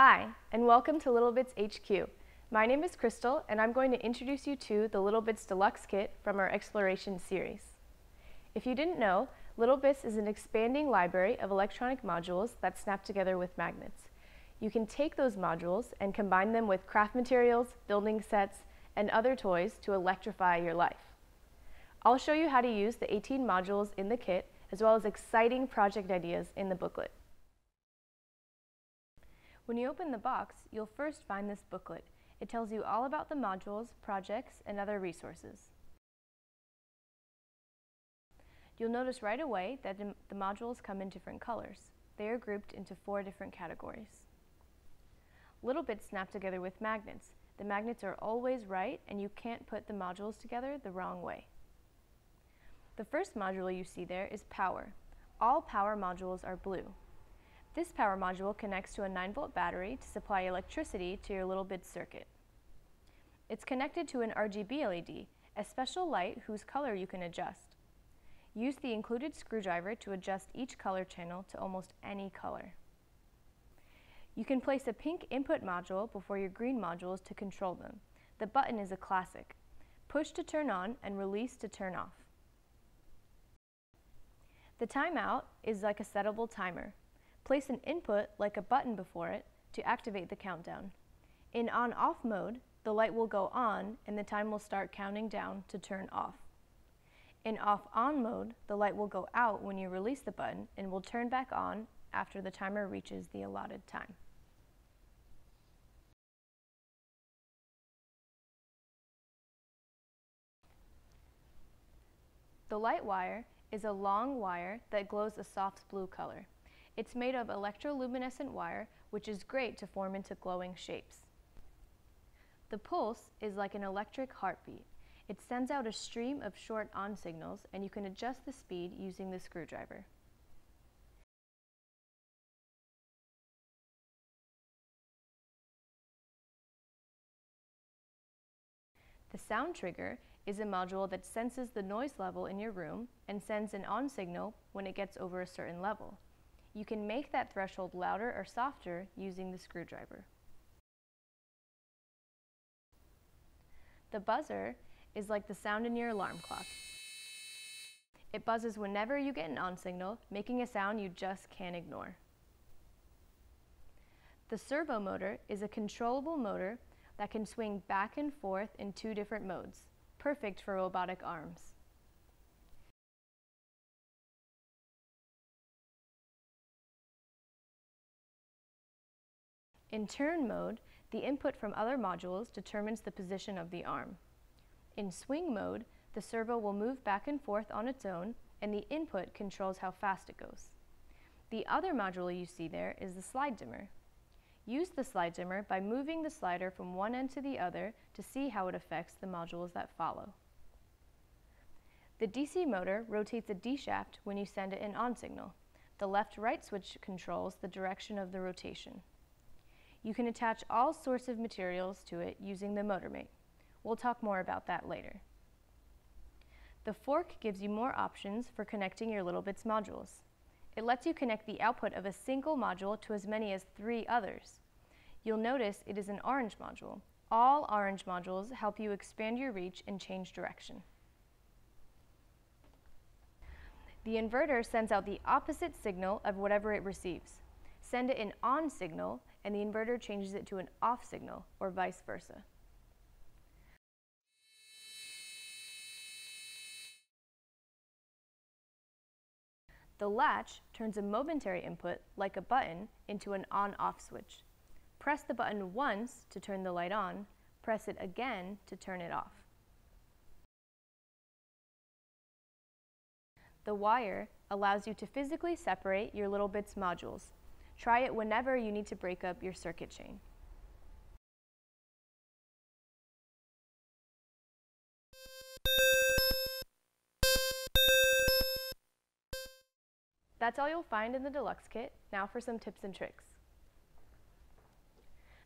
Hi, and welcome to Littlebits HQ. My name is Crystal, and I'm going to introduce you to the Littlebits Deluxe Kit from our Exploration series. If you didn't know, Littlebits is an expanding library of electronic modules that snap together with magnets. You can take those modules and combine them with craft materials, building sets, and other toys to electrify your life. I'll show you how to use the 18 modules in the kit, as well as exciting project ideas in the booklet. When you open the box, you'll first find this booklet. It tells you all about the modules, projects, and other resources. You'll notice right away that the modules come in different colors. They are grouped into four different categories. Little bits snap together with magnets. The magnets are always right and you can't put the modules together the wrong way. The first module you see there is power. All power modules are blue. This power module connects to a 9 volt battery to supply electricity to your Littlebits circuit. It's connected to an RGB LED, a special light whose color you can adjust. Use the included screwdriver to adjust each color channel to almost any color. You can place a pink input module before your green modules to control them. The button is a classic. Push to turn on and release to turn off. The timeout is like a settable timer. Place an input, like a button before it, to activate the countdown. In on-off mode, the light will go on and the time will start counting down to turn off. In off-on mode, the light will go out when you release the button and will turn back on after the timer reaches the allotted time. The light wire is a long wire that glows a soft blue color. It's made of electroluminescent wire, which is great to form into glowing shapes. The pulse is like an electric heartbeat. It sends out a stream of short on signals, and you can adjust the speed using the screwdriver. The sound trigger is a module that senses the noise level in your room and sends an on signal when it gets over a certain level. You can make that threshold louder or softer using the screwdriver. The buzzer is like the sound in your alarm clock. It buzzes whenever you get an on signal, making a sound you just can't ignore. The servo motor is a controllable motor that can swing back and forth in two different modes, perfect for robotic arms. In turn mode, the input from other modules determines the position of the arm. In swing mode, the servo will move back and forth on its own, and the input controls how fast it goes. The other module you see there is the slide dimmer. Use the slide dimmer by moving the slider from one end to the other to see how it affects the modules that follow. The DC motor rotates a D-shaft when you send it an on signal. The left-right switch controls the direction of the rotation. You can attach all sorts of materials to it using the MotorMate. We'll talk more about that later. The fork gives you more options for connecting your Littlebits modules. It lets you connect the output of a single module to as many as three others. You'll notice it is an orange module. All orange modules help you expand your reach and change direction. The inverter sends out the opposite signal of whatever it receives. Send it an on signal and the inverter changes it to an off signal, or vice versa. The latch turns a momentary input, like a button, into an on-off switch. Press the button once to turn the light on, press it again to turn it off. The wire allows you to physically separate your Littlebits modules, Try it whenever you need to break up your circuit chain. That's all you'll find in the deluxe kit. Now for some tips and tricks.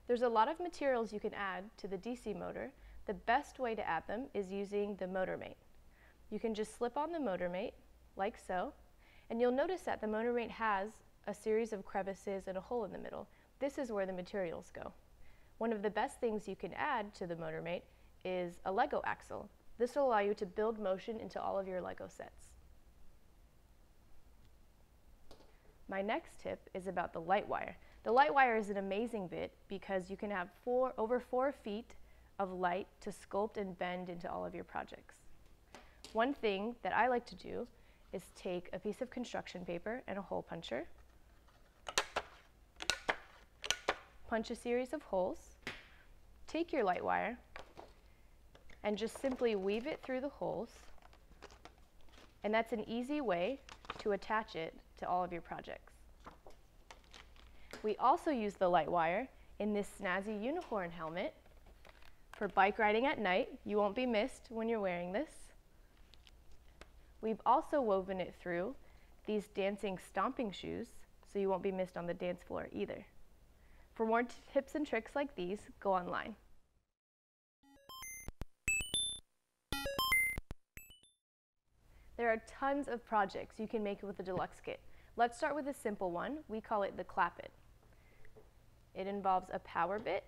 There's a lot of materials you can add to the DC motor. The best way to add them is using the motor mate. You can just slip on the motor mate, like so, and you'll notice that the motor mate has a series of crevices and a hole in the middle. this is where the materials go. One of the best things you can add to the MotorMate is a Lego axle. This will allow you to build motion into all of your Lego sets. My next tip is about the light wire. The light wire is an amazing bit because you can have four, over four feet of light to sculpt and bend into all of your projects. One thing that I like to do is take a piece of construction paper and a hole puncher, punch a series of holes, take your light wire, and just simply weave it through the holes. And that's an easy way to attach it to all of your projects. We also use the light wire in this snazzy unicorn helmet for bike riding at night. You won't be missed when you're wearing this. We've also woven it through these dancing stomping shoes so you won't be missed on the dance floor either. For more tips and tricks like these, go online. There are tons of projects you can make with the deluxe kit. Let's start with a simple one. We call it the Clap It. It involves a power bit,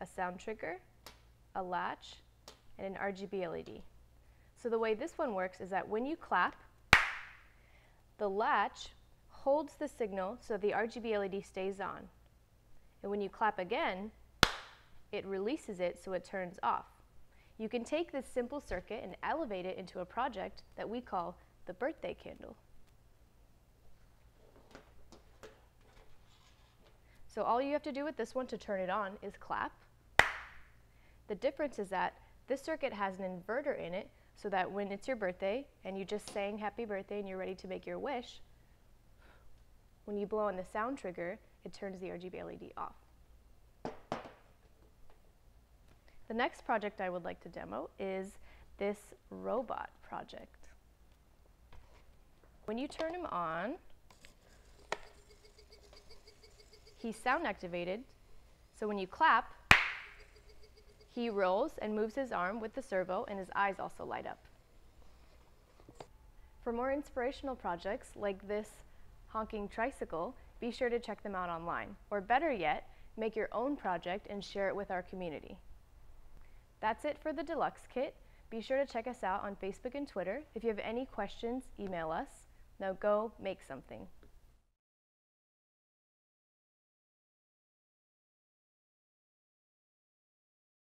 a sound trigger, a latch, and an RGB LED. So the way this one works is that when you clap, the latch holds the signal so the RGB LED stays on. And when you clap again, it releases it so it turns off. You can take this simple circuit and elevate it into a project that we call the birthday candle. So all you have to do with this one to turn it on is clap. The difference is that this circuit has an inverter in it so that when it's your birthday and you just sang happy birthday and you're ready to make your wish, when you blow on the sound trigger, it turns the RGB LED off. The next project I would like to demo is this robot project. When you turn him on, he's sound activated, so when you clap, he rolls and moves his arm with the servo and his eyes also light up. For more inspirational projects like this honking tricycle, be sure to check them out online. Or better yet, make your own project and share it with our community. That's it for the Deluxe Kit. Be sure to check us out on Facebook and Twitter. If you have any questions, email us. Now go make something.